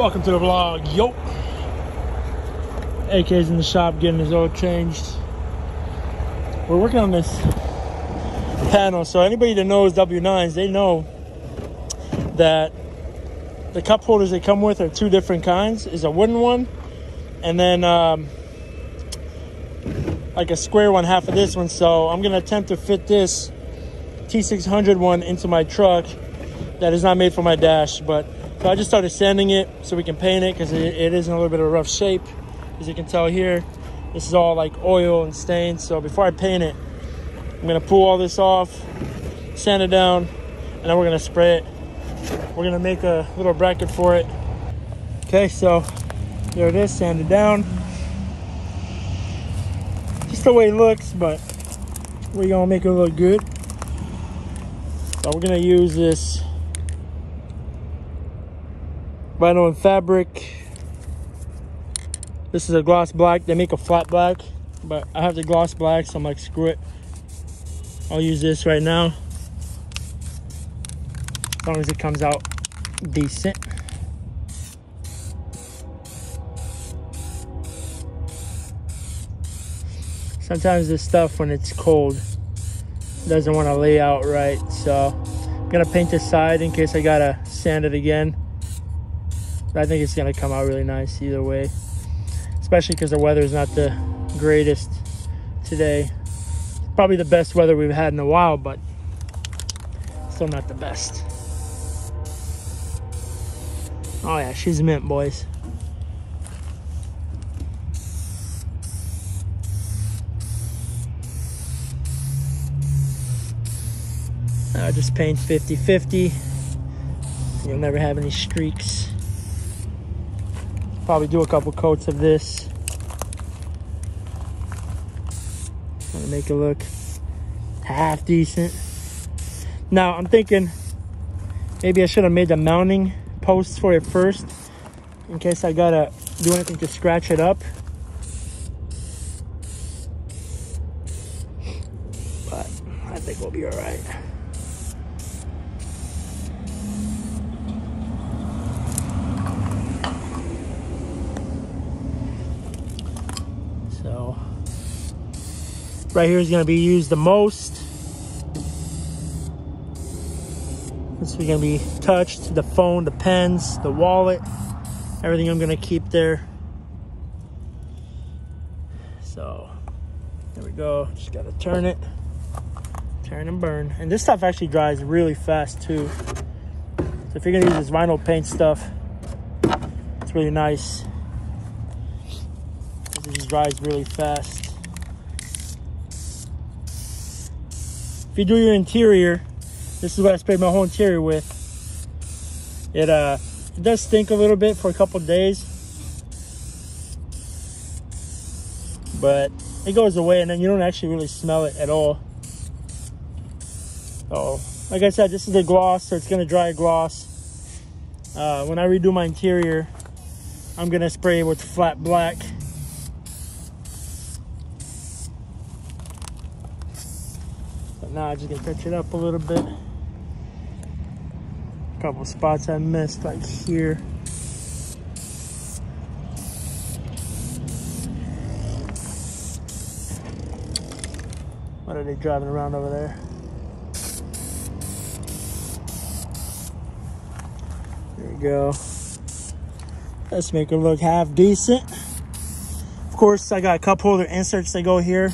Welcome to the vlog, yo. AK's in the shop getting his oil changed. We're working on this panel, so anybody that knows W9s, they know that the cup holders they come with are two different kinds. Is a wooden one, and then um, like a square one, half of this one. So I'm gonna attempt to fit this T600 one into my truck that is not made for my dash, but so I just started sanding it so we can paint it because it, it is in a little bit of a rough shape. As you can tell here, this is all like oil and stains. So before I paint it, I'm gonna pull all this off, sand it down, and then we're gonna spray it. We're gonna make a little bracket for it. Okay, so there it is, sanded down. Just the way it looks, but we're gonna make it look good. So we're gonna use this vinyl and fabric. This is a gloss black. They make a flat black, but I have the gloss black, so I'm like, screw it. I'll use this right now. As long as it comes out decent. Sometimes this stuff, when it's cold, doesn't want to lay out right. So I'm gonna paint the side in case I gotta sand it again. I think it's gonna come out really nice either way. Especially because the weather is not the greatest today. Probably the best weather we've had in a while, but still not the best. Oh yeah, she's mint, boys. I just paint 50-50. You'll never have any streaks. Probably do a couple coats of this. Gonna make it look half decent. Now I'm thinking maybe I should have made the mounting posts for it first in case I gotta do anything to scratch it up. But I think we'll be all right. So right here is going to be used the most. This is going to be touched, the phone, the pens, the wallet, everything I'm going to keep there. So there we go. Just got to turn it, turn and burn. And this stuff actually dries really fast too. So if you're going to use this vinyl paint stuff, it's really nice. It just dries really fast. You do your interior, this is what I sprayed my whole interior with. It uh, it does stink a little bit for a couple days, but it goes away, and then you don't actually really smell it at all. Oh, like I said, this is a gloss, so it's gonna dry gloss. Uh, when I redo my interior, I'm gonna spray it with flat black. Now I'm just gonna touch it up a little bit. A couple spots I missed, like here. What are they driving around over there? There you go. Let's make it look half decent. Of course, I got cup holder inserts that go here.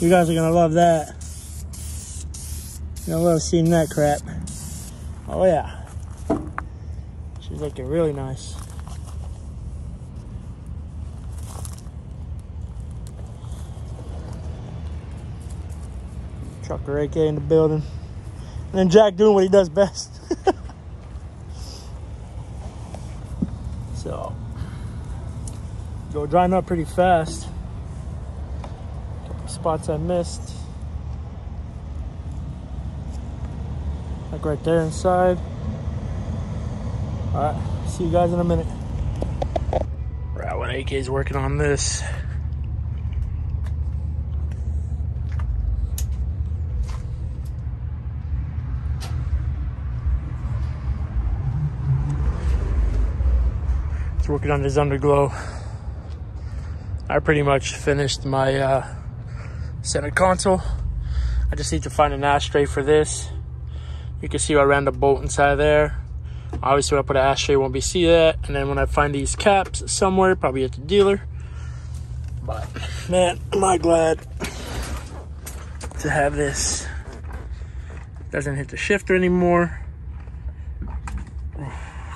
You guys are gonna love that. Gonna love seeing that crap. Oh yeah. She's looking really nice. Trucker AK in the building. And then Jack doing what he does best. so, go drying up pretty fast. Couple spots I missed. Like right there inside. All right, see you guys in a minute. Right when AK's working on this. Just working on this underglow. I pretty much finished my uh, center console. I just need to find an ashtray for this. You can see I ran the bolt inside there. Obviously, when I put an ashtray, won't be see that. And then when I find these caps somewhere, probably at the dealer. But man, am I glad to have this. Doesn't hit the shifter anymore.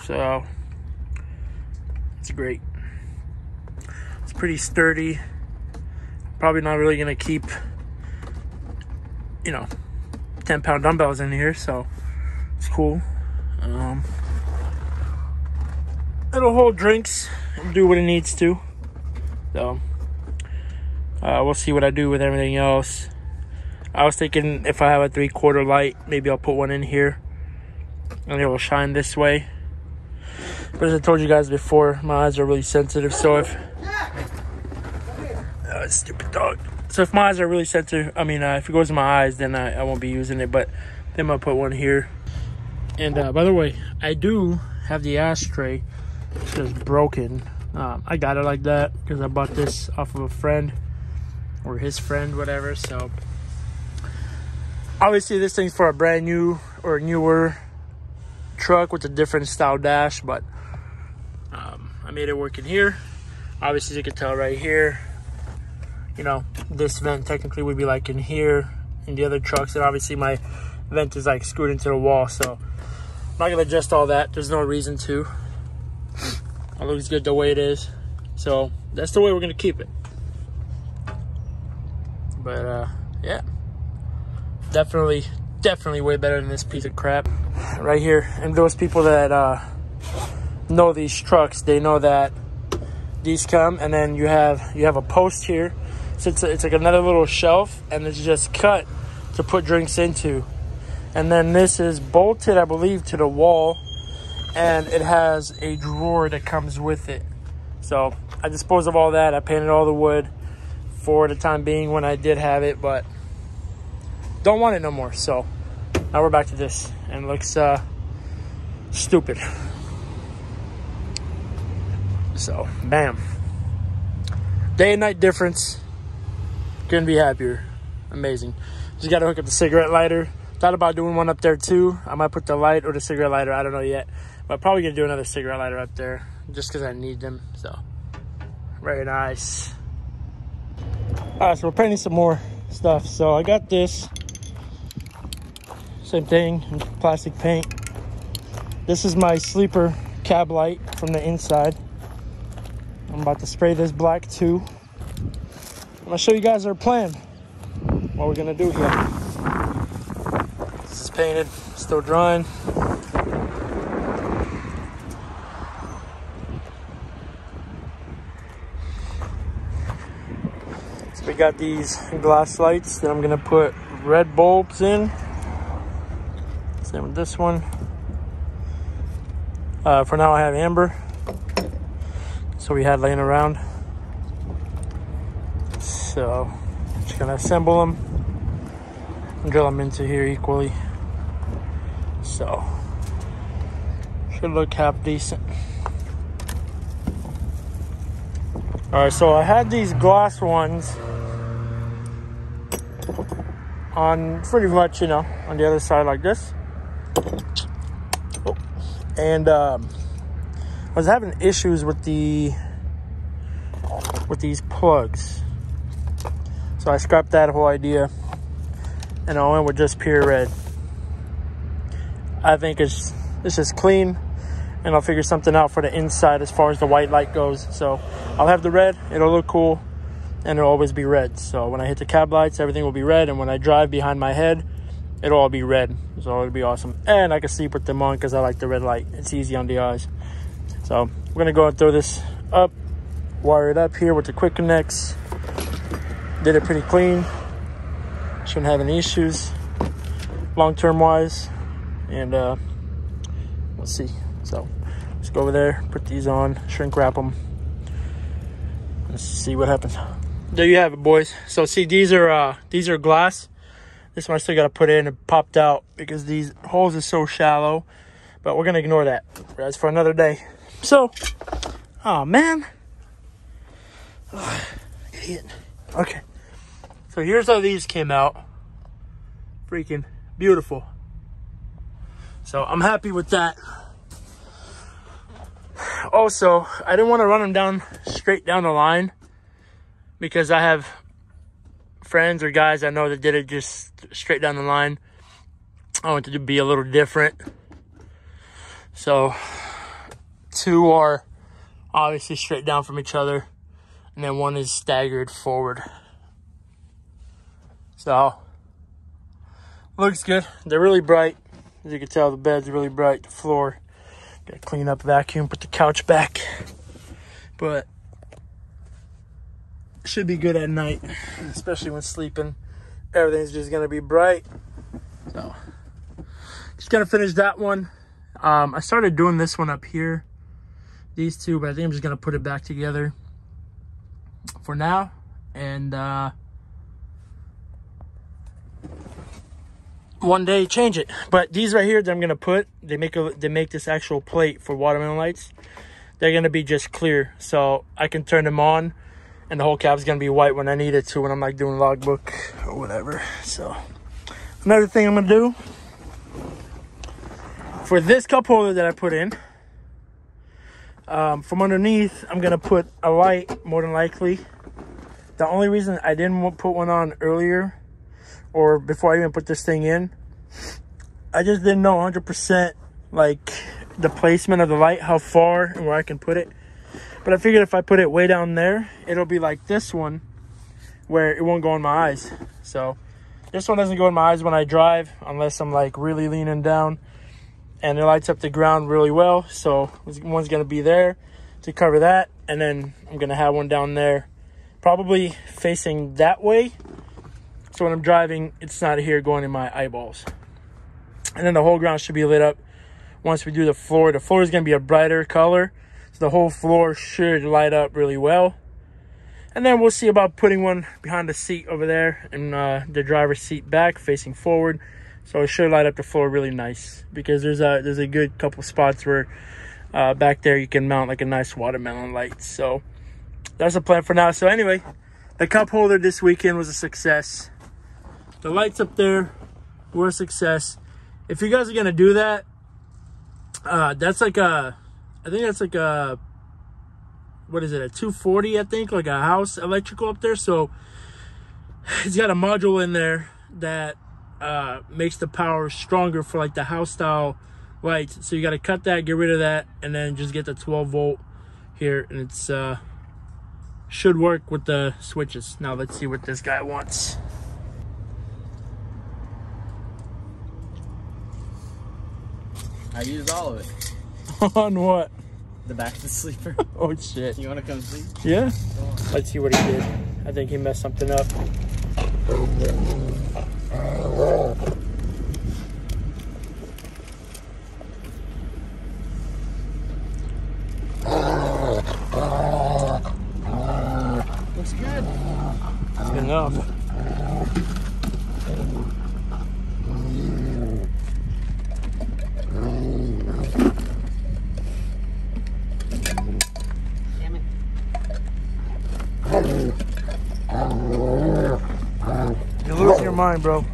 So it's great. It's pretty sturdy. Probably not really gonna keep, you know, 10 pound dumbbells in here, so it's cool. Um, it'll hold drinks and do what it needs to. So uh, we'll see what I do with everything else. I was thinking if I have a three quarter light, maybe I'll put one in here and it will shine this way. But as I told you guys before, my eyes are really sensitive, so if uh, stupid dog. So if my eyes are really sensitive, I mean, uh, if it goes in my eyes, then I, I won't be using it. But then I'll put one here. And uh, by the way, I do have the ashtray. It's just broken. Um, I got it like that because I bought this off of a friend or his friend, whatever. So obviously this thing's for a brand new or newer truck with a different style dash, but um, I made it work in here. Obviously, you can tell right here, you know, this vent technically would be like in here in the other trucks. And obviously my vent is like screwed into the wall. So I'm not gonna adjust all that. There's no reason to. It looks good the way it is. So that's the way we're gonna keep it. But uh, yeah, definitely, definitely way better than this piece of crap right here. And those people that uh, know these trucks, they know that these come and then you have you have a post here it's, it's like another little shelf and it's just cut to put drinks into. And then this is bolted, I believe, to the wall and it has a drawer that comes with it. So I disposed of all that. I painted all the wood for the time being when I did have it, but don't want it no more. So now we're back to this and looks uh, stupid. So, bam. Day and night difference couldn't be happier. Amazing. Just got to hook up the cigarette lighter. Thought about doing one up there too. I might put the light or the cigarette lighter. I don't know yet. But probably going to do another cigarette lighter up there just because I need them. So, very nice. All right, so we're painting some more stuff. So I got this. Same thing, plastic paint. This is my sleeper cab light from the inside. I'm about to spray this black too. I'm gonna show you guys our plan. What we're gonna do here. This is painted, still drying. So we got these glass lights that I'm gonna put red bulbs in. Same with this one. Uh, for now I have amber. So we had laying around. So just gonna assemble them and drill them into here equally. So should look half decent. All right, so I had these glass ones on pretty much, you know, on the other side like this. Oh. And um, I was having issues with the with these plugs. So I scrapped that whole idea and I went with just pure red. I think it's it's just clean and I'll figure something out for the inside as far as the white light goes. So I'll have the red, it'll look cool, and it'll always be red. So when I hit the cab lights, everything will be red, and when I drive behind my head, it'll all be red. So it'll be awesome. And I can sleep with them on because I like the red light. It's easy on the eyes. So we're gonna go and throw this up, wire it up here with the quick connects, did it pretty clean. Shouldn't have any issues long-term wise. And uh, let's see. So let's go over there, put these on, shrink wrap them. Let's see what happens. There you have it, boys. So see, these are uh, these are glass. This one I still got to put in. It popped out because these holes are so shallow. But we're gonna ignore that. That's for another day. So Oh man. Ugh, idiot. Okay. So here's how these came out. Freaking beautiful. So I'm happy with that. Also, I didn't want to run them down straight down the line because I have friends or guys I know that did it just straight down the line. I wanted to be a little different. So, two are obviously straight down from each other, and then one is staggered forward. So, looks good. They're really bright. As you can tell, the bed's really bright. The floor. Gotta clean up, vacuum, put the couch back. But should be good at night, especially when sleeping. Everything's just gonna be bright. So just gonna finish that one. Um, I started doing this one up here, these two, but I think I'm just gonna put it back together for now. And uh, one day change it. But these right here that I'm gonna put, they make a they make this actual plate for watermelon lights. They're gonna be just clear, so I can turn them on, and the whole cab's gonna be white when I need it to when I'm like doing logbook or whatever. So another thing I'm gonna do for this cup holder that I put in. Um, from underneath, I'm gonna put a light more than likely. The only reason I didn't put one on earlier or before I even put this thing in, I just didn't know 100% like the placement of the light, how far and where I can put it. But I figured if I put it way down there, it'll be like this one where it won't go in my eyes. So this one doesn't go in my eyes when I drive unless I'm like really leaning down and it lights up the ground really well. So one's gonna be there to cover that. And then I'm gonna have one down there, probably facing that way so when I'm driving, it's not here going in my eyeballs. And then the whole ground should be lit up once we do the floor. The floor is going to be a brighter color. So the whole floor should light up really well. And then we'll see about putting one behind the seat over there and uh, the driver's seat back facing forward. So it should light up the floor really nice because there's a there's a good couple spots where uh, back there you can mount like a nice watermelon light. So that's the plan for now. So anyway, the cup holder this weekend was a success the lights up there were a success. If you guys are gonna do that, uh, that's like a, I think that's like a, what is it, a 240, I think, like a house electrical up there. So it's got a module in there that uh, makes the power stronger for like the house style lights. So you got to cut that, get rid of that, and then just get the 12 volt here. And it's uh, should work with the switches. Now let's see what this guy wants. I used all of it. On what? The back of the sleeper. oh shit. You wanna come see? Yeah. Let's see what he did. I think he messed something up. Looks good. That's good enough. Losing bro.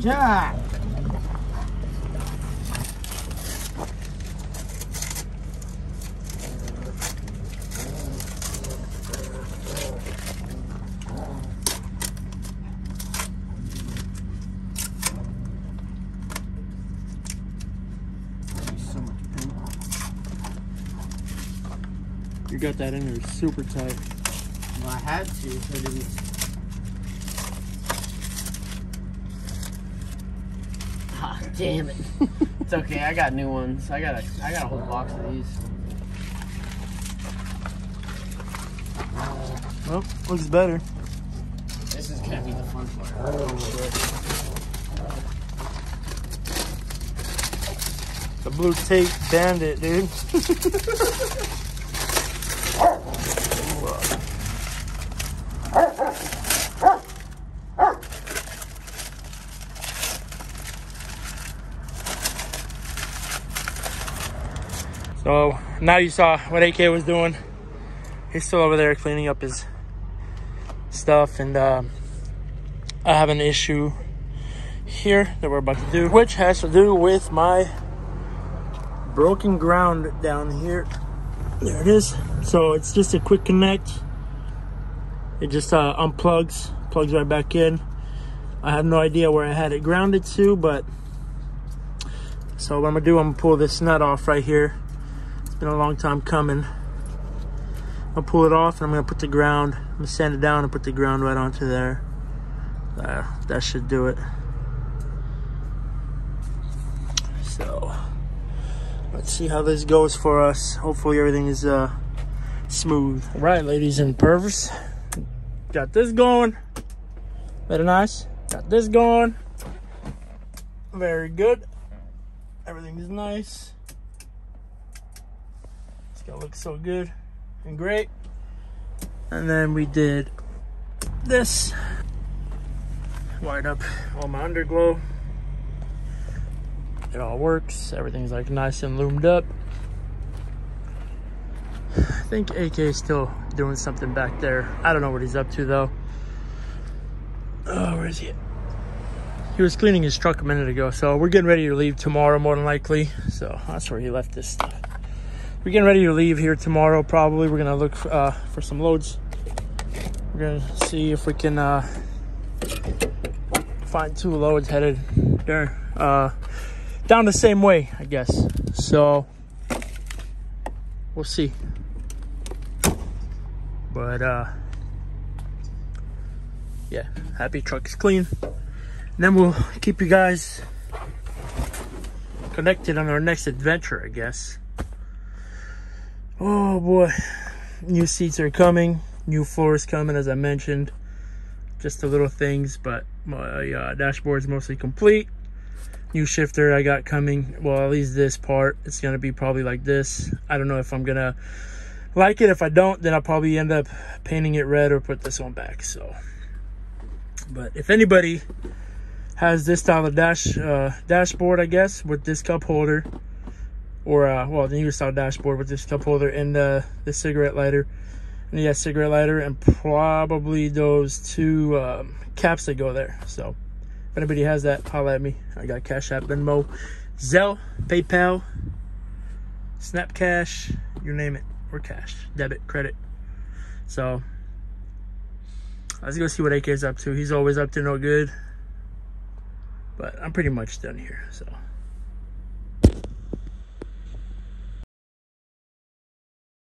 Jack! So much paint. You got that in there super tight. Well, I had to, so I didn't. Ah, damn it. it's okay, I got new ones. I got a, I got a whole box of these. Well, looks better. This is gonna be the fun part. The blue tape bandit, dude. So now you saw what AK was doing. He's still over there cleaning up his stuff and uh, I have an issue here that we're about to do, which has to do with my broken ground down here. There it is. So it's just a quick connect. It just uh, unplugs, plugs right back in. I have no idea where I had it grounded to, but so what I'm gonna do, I'm gonna pull this nut off right here. Been a long time coming. I'll pull it off and I'm gonna put the ground, I'm gonna sand it down and put the ground right onto there. Uh, that should do it. So, let's see how this goes for us. Hopefully everything is uh, smooth. All right, ladies and pervers. Got this going. Very nice. Got this going. Very good. Everything is nice. It's gonna look so good and great. And then we did this. Wired up all my underglow. It all works. Everything's like nice and loomed up. I think AK is still doing something back there. I don't know what he's up to though. Oh, where is he? He was cleaning his truck a minute ago, so we're getting ready to leave tomorrow more than likely. So that's where he left this stuff. We're getting ready to leave here tomorrow probably. We're gonna look for, uh, for some loads. We're gonna see if we can uh, find two loads headed there. Uh, down the same way, I guess. So we'll see. But uh yeah, happy truck is clean. And then we'll keep you guys connected on our next adventure, I guess. Oh boy. New seats are coming. New floors coming, as I mentioned. Just the little things, but my uh, dashboard is mostly complete new shifter I got coming. Well, at least this part, it's gonna be probably like this. I don't know if I'm gonna like it. If I don't, then I'll probably end up painting it red or put this one back. So, but if anybody has this style of dash uh, dashboard, I guess with this cup holder, or uh, well, the new style dashboard with this cup holder and the the cigarette lighter, and yeah, cigarette lighter, and probably those two um, caps that go there. So. If anybody has that, holla at me. I got Cash App, Venmo, Zelle, PayPal, Snap Cash, you name it, or cash, debit, credit. So let's go see what AK is up to. He's always up to no good. But I'm pretty much done here, so.